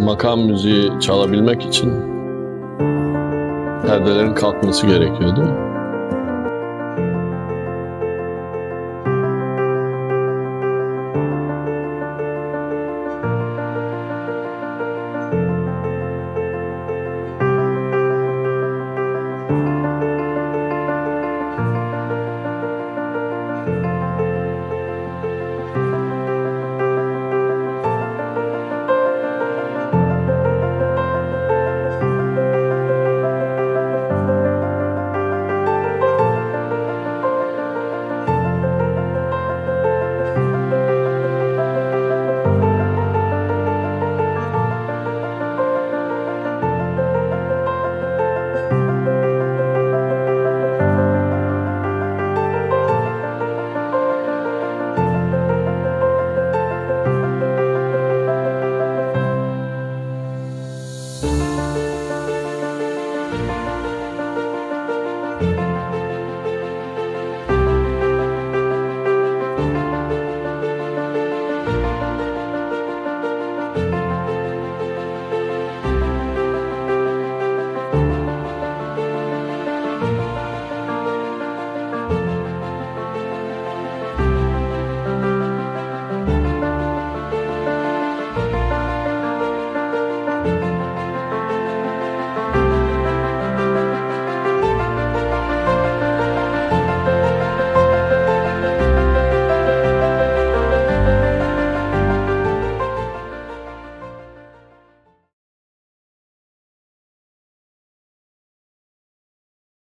makam müziği çalabilmek için perdelerin kalkması gerekiyordu.